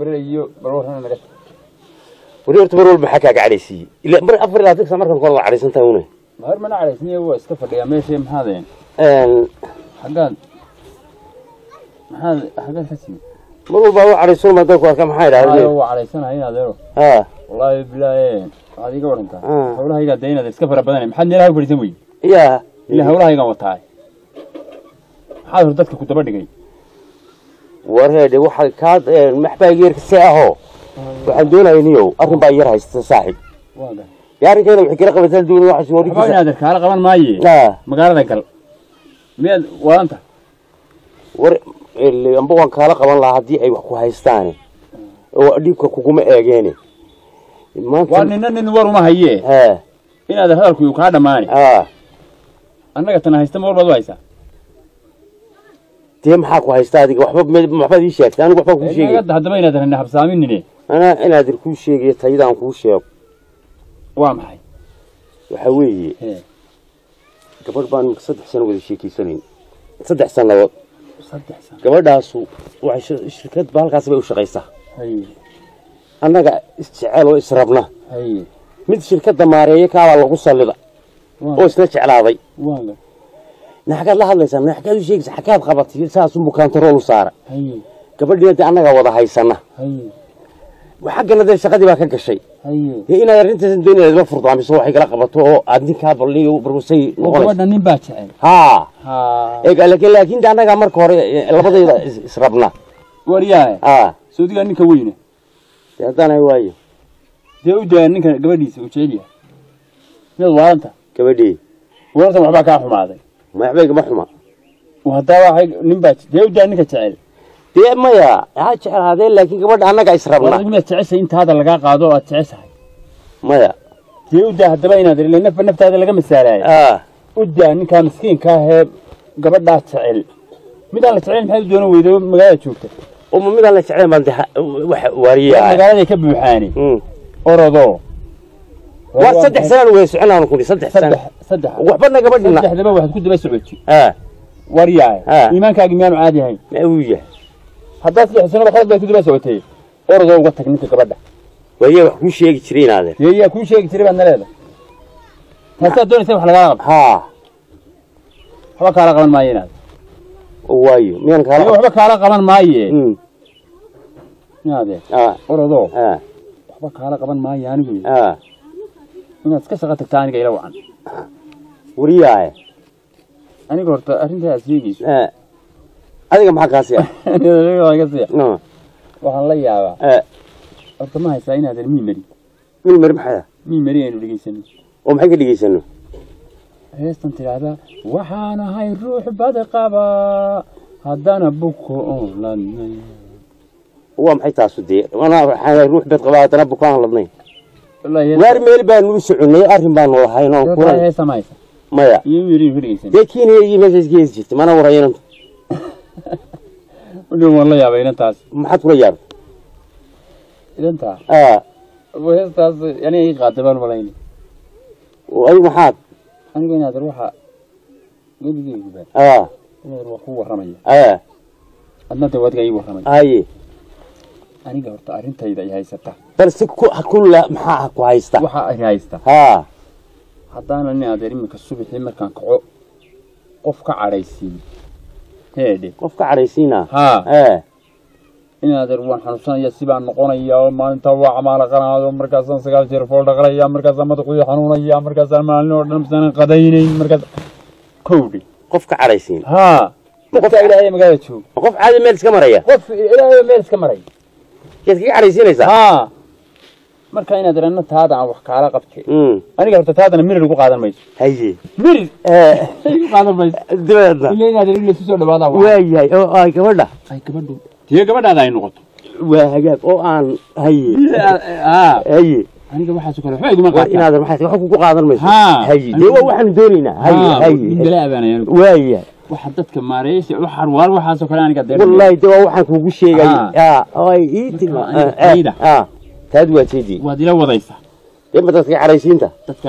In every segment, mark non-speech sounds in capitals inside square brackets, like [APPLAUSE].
sabrina iyo balwarana naga weli horta mar walba maxaa kaaga cadhaysiiyey ila mar afar ilaa tigsa markan kore waa cadhaysan tahay une mahar mana calaysniya waa iska fadhiyaa meesha maxaadeen xaggaad maxaad xaggaad ka timi mar walba waa cadhaysan ma dadku arka maxaa ayo idhahdeen waa calaysanahay adeero ha wallaahi bilaahi waxaad iga warantaa Ah. hawlahaygaa dee inaad iska fara badanay maxaad meelaha u fadhiisan weyy yaa. Ilaa hawlahaygaan wataay maxaad hor dadka ku daba dhigay wareedhe waxa kaa maxbaa yeerka see ahoo waxaan doonaya niyow arrin baa yar haysta gar yaa arrinkeena waxay kala qabataa waxba horigiisa inaad kaala qaban maaye. Magaalada gal. Miyaad waadanta war ele, amba waan kaala qaban lahaa haddii ay wax ku haystaane oo dhiibka kuguma eegeene waa nina nin war uma hayee. Ha inaad hadalku uu kaa dhammaani. Ha annaga tana haysta ma walbaad u haysaa dee maxaa ku haysta adiga waxba ii sheegtay. Anigu waxbaan kuu sheegay haddaba inaad rana habsaaminine anaa inaadir kuu sheegayo tayadaan kuu sheego. Waa maxay? Waxaa weeye gabadh baan saddex sano wada sheekeysanayn saddex sannadood gabadhaasu waxay shir- shirkad ba halkaas bay u shaqaysaa annaga isjecel oo israbna mid shirkadda maareeye kaabaa lagu sallida. Oo isla jeclaaday waa gar na xaggaad la hadlaysaa na xaggaad u sheegaysa xaggaad qabatay saasun bukaantarool u saara gabadhiina dee annagaa wada haysana. Xaggana dee shaqadii baa ka gashay. Dee inaad arrintaas doonayad la furdaamiso waxay kala qabato oo aad ninkaa balniyo barusay oo noqonaysa nin baa jecel. Haa. Laakiin laakiin annagaa marka hore eh, labadayda is- israbna waryahe haa. Saudigaa ninka weyne. Dee haddaan ay waayo. Dee u daa ninka gabadhiisa uu jecel yahay miyaad waadanta gabadhii. Warartan waxbaa kaa xumaaday maxbayga ma xuma. Haddaa waxay nin baa dee u daa ninka jecel? Dee maya ha jeclaadeen laakiin gabadha annagaa israbna adigu miyaad jeceshay intaada lagaa qaado oo aad jeceshahay. Maya. Dee u daa haddaba inaad ile naftaada laga masaalaayo aa u daa ninkaa miskiinka ahee gabadhaa jecel. Midaan la jecel maxay u doonan weydo? Magaalada joogta. Uma midaan la jeclayn baan waariyaa magaaladay ka buuxaani. Mm. Waa saddex sanaan wada soconaanu kuni saddex sano saddex saddex. Waxbana gabadhina saddexdaba waxaad ku daba socoti aa waryaay iimaankaagi miyaanu caadi ahayn. Ma uu yahay. Haddaad saddex sanaba khalad baad ku daba socotay orodoo uga tag ninka gabadha. Waaye wax kuu sheegi jiray inaadeer dee yaa kuu sheegi jiray baad na leedahay. Taasaad doonaysa wax lagaala qabto haa waxba kaala qaban maayo inaad. Waayo. Miyaan kaala waxba kaala qaban maaye. Mm. inaadee aa orodoo waxba kaala qaban maayo anigu inaad iska shaqo tagta aniga ila wacan wariyaaye aniga horta arrintaa aad sheegayso. Aa adiga maxaa kaasi [LAUGHS] ah iga siya waxaan la yaabaa. Aa horta ma haysaa inaadan miimari mil mari maxaa miimari aynu dhegaysano oo maxay ka dhigaysano heestan tidhaahdaa waxaan ahay ruux bad qaba. Haddana buko oolanay waa maxay taasu dee? Waxaan ruux beed qabaa haddana bukaan ladnay wallaahi waar meel baanu u soconay arrin baanu lahayn oon heestan kuna heesta ma haysa maya. Iyo miimari ka dhegaysano dee jirtay mana [LAUGHS] inantaas? Maxaad kula yaabtay heestaas aniga ii qaatay baan malayni oo adigu maxaad? Aniga inaad ruuxa geligeyguba aa. Inaad ruux ku warramaya aa. Adna de wadiga ii warramaya haye aniga horta arrintayda ay haysata balse maxaa ku haysta? Waxa ay haysta. Haa haddaanan in adeer iminka subaxii markaan kaco qof ka cadhaysiin. Heedhe qof ka cadhaysiina? Haa ee in adeer waan xanuunsanaya sibaan noqonaya oo maalintaa waa camaalaqanaado markaasaan sagaal jeer fool dhaqlaya markaasaan madaxuii xanuunaya markaasaan maalin oo dhan bisaanan qadaynayn markaas. Kowdhi qof ka cadhaysiina haa qofka ilaahay magaalada jooga qof caadi meel iska maraya? Qof ilaahay meel iska maray. Yaad kaga cadhaysiinaysaa haa marka inaad irana taada aan wax kaala qabte Mm. aniga horta taadana mirir ugu qaadan mayso. Haye. Mirir ee igu qaadan mayso. Dabeedna ila inaad irin isu soo dhawaada waayahay oo ay gabadha. Ay gabadhu. Tiyo gabadhaada ay noqoto. Waa hagaag oo aan haye. Haa haye. Aniga waxaasoo kale waxba iguma waa qaataan inaad maxay wax kugu qaadan mayso. Haye. Dee waa waxaanu doonaynaa haye haye. indala abaanayaan waayahay waxa dadka maareeyay waxa war waxaasoo kale aniga deer wallahi dee waa waxaan kugu sheegay. Aa oo ay ii tilma Aniga taad waa jeedii waad ila wadaysaa ma dadka cadhaysiinta dadka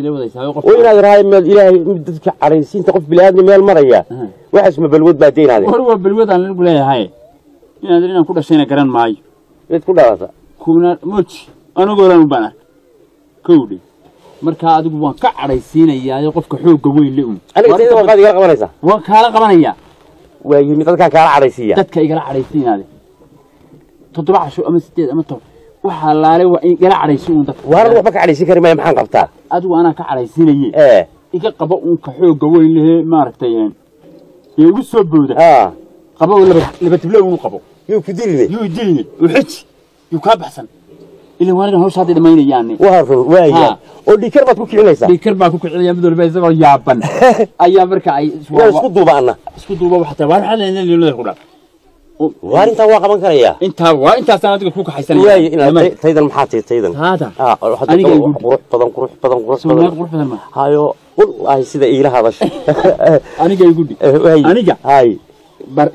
ila wadaysaa qof oo inaad rahay meel ilaahay mid dadka cadhaysiinta qof bini'aadmi meel maraya. Waxaas ma balwad baa deynaade war waa balwadaan lagu leeyahay. Inaad inaan ku dhashayna garan maayo. Mid ku dhalata kuna moji anigoo dhan baan arkay kowdhe markaa adigu waan ka cadhaysiinayaa qofka xoogga weyn le un aniga qaad igala qabanaysaa waan kaala qabanayaa waa yimi dadkaan kaala cadhaysiiya dadka igala cadhaysiinaade toddoba casho ama sideed ama toban waxaa laale waa in igala cadhaysi uun dadka waaran waxba ka cadhaysin kari maya maxaan qabtaa? Adigu anaa ka cadhaysiinaye ee. Iga qabo uunka xoogga weyn lehe maaragtay ee igu soo booda. Qabo oo laba laba tible unu qabo. Yuu ku diline yuu diline uu xiji yuu kaa baxsan. Ilan waanigan hawsha hadday run waaya oo dhikar baad ku kicinaysaa? Dhiikar baa ku kicilaya mid walba isagoo yaaban. [LAUGHS] Ayaa marka ay isku duubaana isku duuba waxata waa maxaa leeyahay leelada ku dhan وارنت هو قبل كريا أنت هو أنت سنة تقول كوك حسنا أنا تيدا محاتي تيدا هذا. آه روح أنا روح بدم روح بدم روح بدم روح بدم هايو سيدا هذا [LAUGHS] أنا جاي يقول لي أنا جا هاي. بر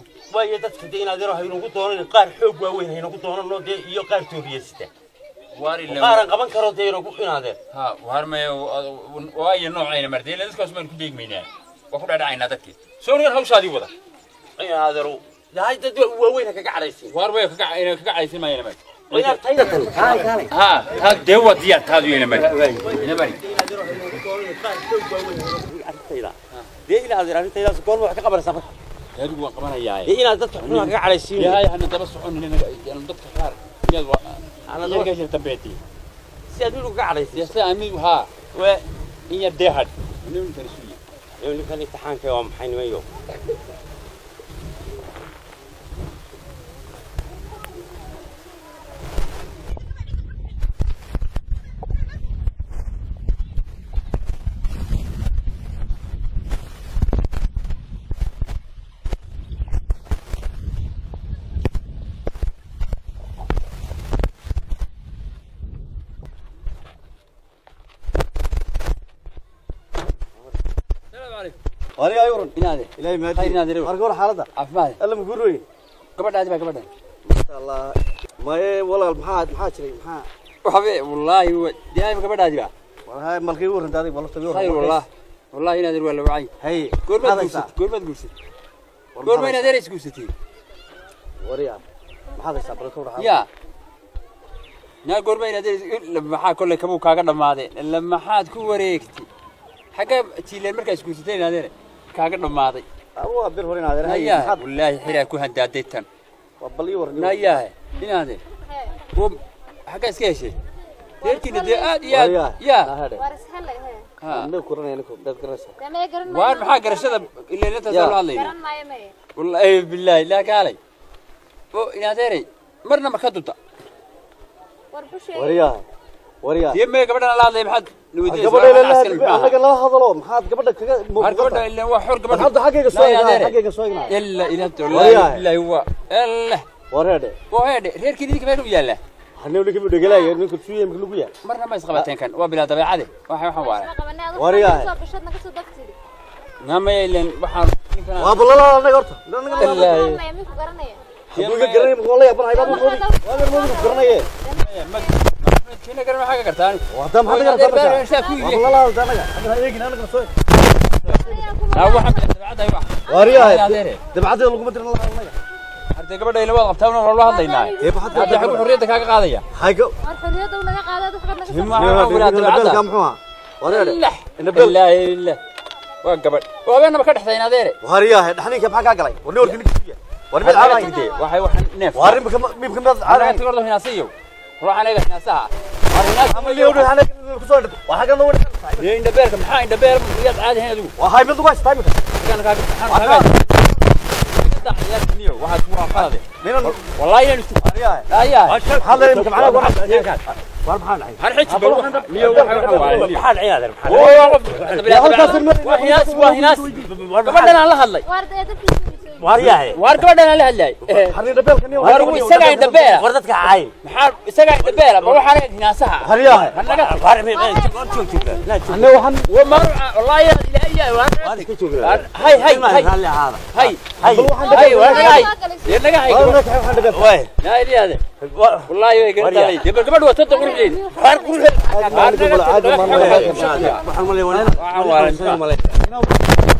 [LAUGHS] [LAUGHS] waayo dadka de in adeero haynagu doonan qaar xoog waaweyn haynagu doonan de iyo qaar tooriyasita qaaran qaban karo de inagu inaadeen ha warmay waayo noocayna mardeela dadkaas maan ku deegmaynaa waa ku dhaadhacaynaa dadkii soonigan hawshaadii wada inaadeeru dahay dad waaweyn kaga cadhaysin warmay kaga kaga cadhaysin maayana mari ها ها دوا ديال تادو يا نمر يا نمر دي إلى هذه الارتيلا سكون وحكي قبل سفر هذا هو قبنا ياي إيه يعني يعني أنا إيه، دتك حنا قاعد على السين ياي أنا دبس حنا هنا أنا دتك حار يا و... أنا دتك جل تبعتي. سيادو قاعد على السين سامي وها. و إيه دهد نمتنسي يوم كان يتحان كيوم حين ويوم وأنا يورن ينادي إلهي ما هاي ينادي روح أرجو الحالة ده عفمان الله مقروي قبل عاد ما قبل ما شاء الله ما إيه والله محاد محاد شري محاد وحبيب والله دائما قبل عاد بقى والله هاي ملقي يورن تاريخ والله تبي خير والله والله ينادي ولا وعي هي قول ما تقول قول ما تقول قول ما ينادي ليش قول وريان محاد يصبر كورة يا naa goorma inaad maxaa kollay kabuu kaaga dhammaadeen? Illa maxaad ku wareegtay? Xagga jiileen markaa isguursateen inaadeen كاغا دمادي أبو أبير هورين هذا نايا آه، والله حرا كو هداديتان وبلي ورني نايا إن هذا؟ هو حاجة إسكيشي لكن دي آد يا يا. وارس وار محا كرشة إلا لا تزال علي والله أي بالله لا كالي هو إن هذا مرنا ما وريا وريا. يما قبل لا لا حد gabadha anaga hadalo maxaad gabadha kaga muuqataa illa waa xor gabadha hadda xageega soo ignaa xageega soo ignaa illa ila illa huwa illa wareede wareede reerkii idinka meesha u yaala hanoo lagu dhagalayo ninka suuye marka lagu yaal marna ma isqabateen kan waa bilaa dabeecade waxa waxa waara wariyaa soo bishad naga soo dagtiri nama ilan waxaan waa bulala anaga horta anaga ma garanaya hadduu garanay ma qolaya banahay baad ma qolay waa garanay ma garanay إنك أنا حاجة كرتان وهذا ما حاجة لك والله لا لا أنا أنا هيجي أنا كرتان أبو حمد تبعته يبع وريها تبعته لقمة الله الله أنت قبل لك والله بتونا والله هذا يناي يبقى حتى هذا حق حريتك حاجة قاضية. حاجة حريته ولا قاضية؟ وحاجة هم أنا تبعته كم حوا ولا لا لا لا وقبل وأنا بكره حسين هذيري وهرياه نحن كيف حاجة قاضي ونور كنية ونبي العراق دي وحي وحن نف وهري بكم بكم عراق تقول له هنا سيو. روح عليه هنا ساعة. وأنا أقول لك waryahay war gabadhan la hadlay harin dabeelkani war uu isaga ay dabeela war dadka caay maxaa isaga ay dabeela ma waxaan eeg naasaha haryahay annaga war mi ma joogto joogto la joogto annaga waxaan wa mar wallahi ilaahay yaa waan ka joogaa hay hay hay hay hay hay waan hay inaga hay way la ilaahay والله يقول لي قبل قبل وتد قول لي حار قول لي ما نقول عاد ما نقول ما نقول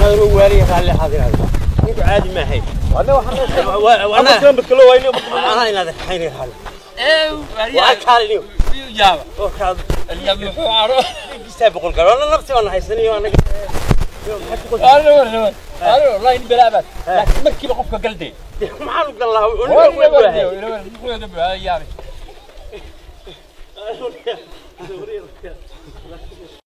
نضرب وري خلي حاضر هذا انت عادي ما هي وأنا وأنا كم بكلو وين أنا أنا ذاك حيني حال إيه واكلني جاب وكاد اليوم حوار يستبق القرار أنا نفسي وأنا حيسني وأنا أنا والله أنا والله إني بلعبت لكن ما كيف أقف قلدي ما عارف الله وين وين وين وين وين وين يعني